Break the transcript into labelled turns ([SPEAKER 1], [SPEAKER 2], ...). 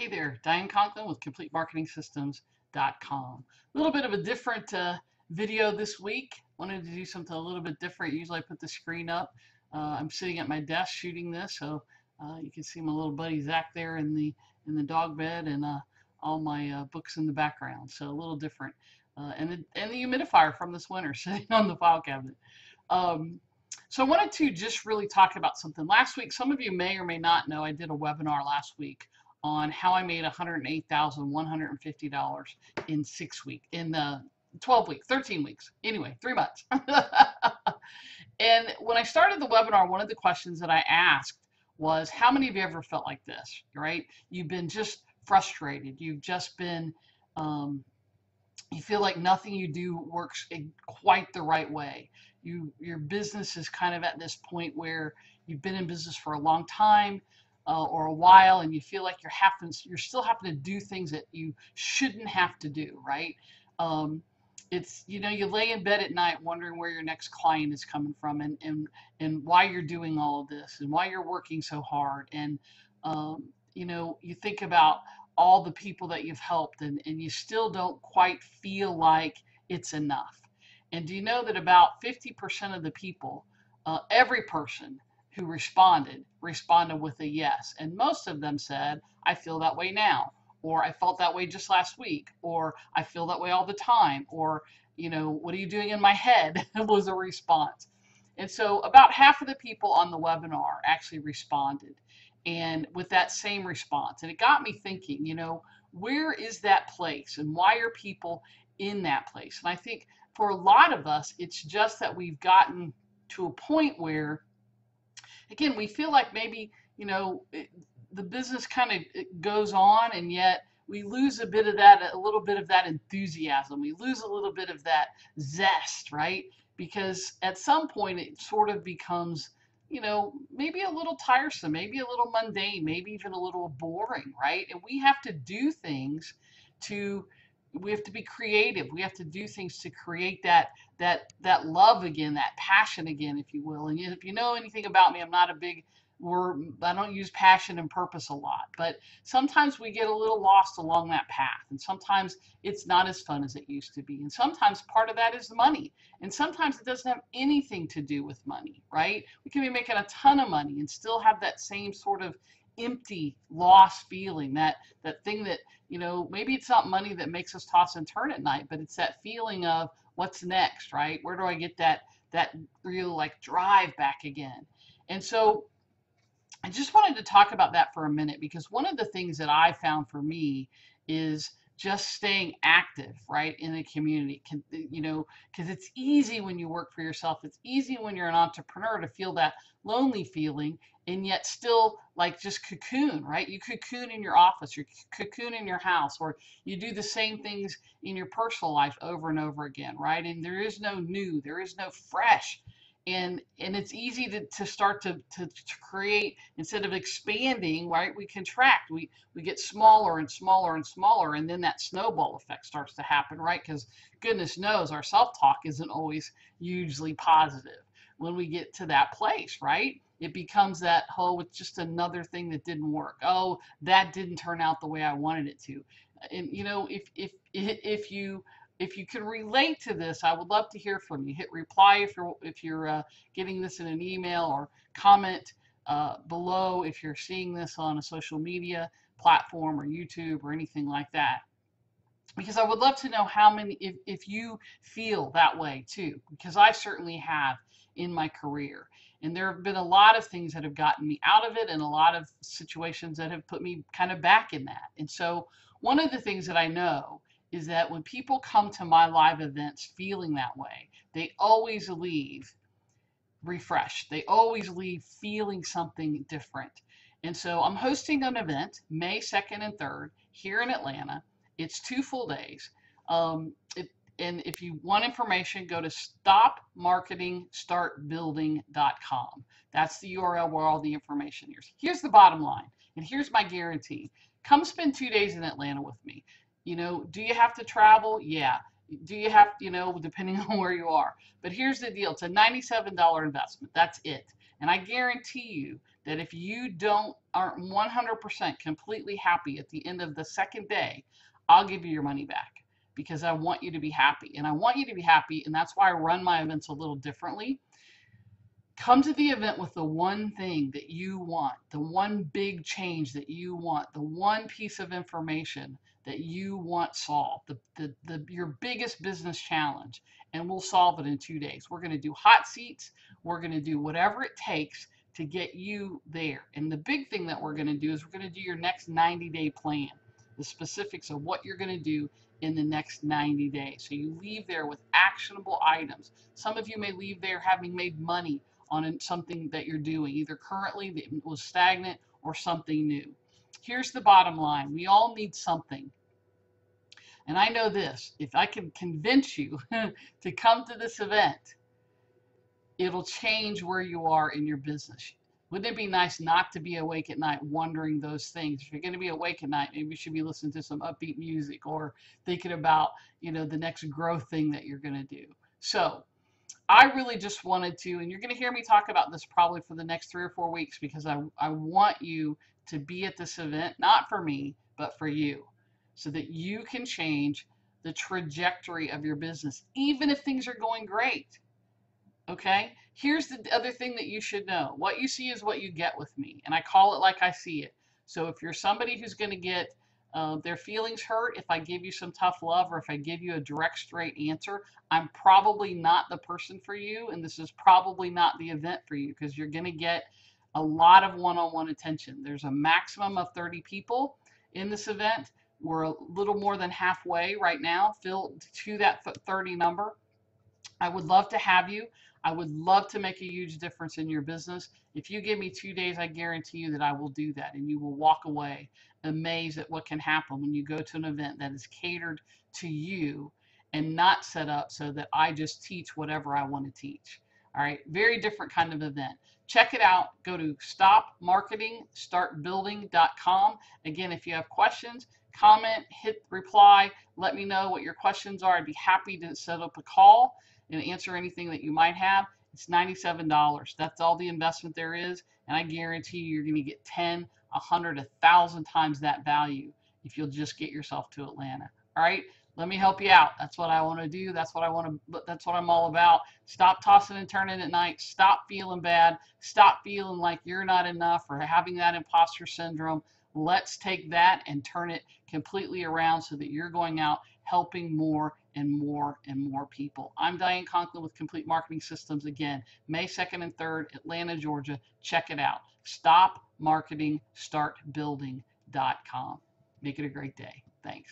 [SPEAKER 1] Hey there, Diane Conklin with CompleteMarketingSystems.com. A little bit of a different uh, video this week. Wanted to do something a little bit different. Usually I put the screen up. Uh, I'm sitting at my desk shooting this, so uh, you can see my little buddy Zach there in the in the dog bed and uh, all my uh, books in the background. So a little different. Uh, and the and the humidifier from this winter sitting on the file cabinet. Um, so I wanted to just really talk about something. Last week, some of you may or may not know, I did a webinar last week on how I made $108,150 in six weeks, in the 12 weeks, 13 weeks, anyway, three months. and when I started the webinar, one of the questions that I asked was, how many of you ever felt like this, right? You've been just frustrated. You've just been, um, you feel like nothing you do works in quite the right way. You, your business is kind of at this point where you've been in business for a long time, uh, or a while and you feel like you're having you're still having to do things that you shouldn't have to do right? Um, it's you know you lay in bed at night wondering where your next client is coming from and and and why you're doing all of this and why you're working so hard. And um, you know you think about all the people that you've helped and, and you still don't quite feel like it's enough. And do you know that about 50% of the people uh, every person who responded responded with a yes. And most of them said, I feel that way now, or I felt that way just last week, or I feel that way all the time, or, you know, what are you doing in my head was a response. And so about half of the people on the webinar actually responded and with that same response. And it got me thinking, you know, where is that place and why are people in that place? And I think for a lot of us, it's just that we've gotten to a point where again, we feel like maybe, you know, it, the business kind of goes on and yet we lose a bit of that, a little bit of that enthusiasm. We lose a little bit of that zest, right? Because at some point it sort of becomes, you know, maybe a little tiresome, maybe a little mundane, maybe even a little boring, right? And we have to do things to we have to be creative. We have to do things to create that that that love again that passion again if you will. And if you know anything about me i'm not a big word i don't use passion and purpose a lot but sometimes we get a little lost along that path. And sometimes it's not as fun as it used to be. And sometimes part of that is money. And sometimes it doesn't have anything to do with money right? We can be making a ton of money and still have that same sort of empty, lost feeling, that that thing that, you know, maybe it's not money that makes us toss and turn at night, but it's that feeling of what's next, right? Where do I get that that real like drive back again? And so I just wanted to talk about that for a minute because one of the things that I found for me is just staying active right in the community can you know because it's easy when you work for yourself it's easy when you're an entrepreneur to feel that lonely feeling and yet still like just cocoon right? You cocoon in your office you cocoon in your house or you do the same things in your personal life over and over again right? And there is no new there is no fresh and and it's easy to, to start to, to, to create instead of expanding right we contract we we get smaller and smaller and smaller and then that snowball effect starts to happen right? Because goodness knows our self-talk isn't always hugely positive. When we get to that place right it becomes that oh it's just another thing that didn't work. Oh that didn't turn out the way i wanted it to. And you know if if if you if you can relate to this, I would love to hear from you. Hit reply if you're if you're uh, getting this in an email or comment uh, below if you're seeing this on a social media platform or YouTube or anything like that. Because I would love to know how many if, if you feel that way too, because I certainly have in my career. And there have been a lot of things that have gotten me out of it and a lot of situations that have put me kind of back in that. And so one of the things that I know is that when people come to my live events feeling that way, they always leave refreshed. They always leave feeling something different. And so I'm hosting an event May 2nd and 3rd here in Atlanta. It's two full days. Um, and if you want information, go to stopmarketingstartbuilding.com. That's the URL where all the information is. Here's the bottom line, and here's my guarantee. Come spend two days in Atlanta with me. You know, do you have to travel? Yeah. Do you have, you know, depending on where you are. But here's the deal. It's a $97 investment. That's it. And I guarantee you that if you don't aren't 100% completely happy at the end of the second day, I'll give you your money back because I want you to be happy. And I want you to be happy, and that's why I run my events a little differently. Come to the event with the one thing that you want, the one big change that you want, the one piece of information that you want solved, the, the, the, your biggest business challenge, and we'll solve it in two days. We're going to do hot seats. We're going to do whatever it takes to get you there. And the big thing that we're going to do is we're going to do your next 90 day plan, the specifics of what you're going to do in the next 90 days. So you leave there with actionable items. Some of you may leave there having made money on something that you're doing, either currently that was stagnant or something new. Here's the bottom line. We all need something. And I know this, if I can convince you to come to this event, it'll change where you are in your business. Wouldn't it be nice not to be awake at night wondering those things? If you're going to be awake at night, maybe you should be listening to some upbeat music or thinking about, you know, the next growth thing that you're going to do. So I really just wanted to, and you're going to hear me talk about this probably for the next three or four weeks because I, I want you to be at this event, not for me, but for you, so that you can change the trajectory of your business, even if things are going great. Okay? Here's the other thing that you should know. What you see is what you get with me, and I call it like I see it. So if you're somebody who's going to get uh, their feelings hurt if I give you some tough love or if I give you a direct, straight answer, I'm probably not the person for you, and this is probably not the event for you because you're going to get a lot of one-on-one attention. There's a maximum of 30 people in this event. We're a little more than halfway right now, filled to that 30 number. I would love to have you. I would love to make a huge difference in your business. If you give me two days, I guarantee you that I will do that and you will walk away amazed at what can happen when you go to an event that is catered to you and not set up so that I just teach whatever I want to teach. All right, very different kind of event. Check it out. Go to stopmarketingstartbuilding.com. Again, if you have questions, comment, hit reply, let me know what your questions are. I'd be happy to set up a call and answer anything that you might have. It's $97. That's all the investment there is, and I guarantee you you're going to get 10, 100, 1,000 times that value if you'll just get yourself to Atlanta. All right? Let me help you out. That's what I want to do. That's what I want to that's what I'm all about. Stop tossing and turning at night. Stop feeling bad. Stop feeling like you're not enough or having that imposter syndrome. Let's take that and turn it completely around so that you're going out helping more and more and more people. I'm Diane Conklin with Complete Marketing Systems again, May 2nd and 3rd, Atlanta, Georgia. Check it out. Stopmarketingstartbuilding.com. Make it a great day. Thanks.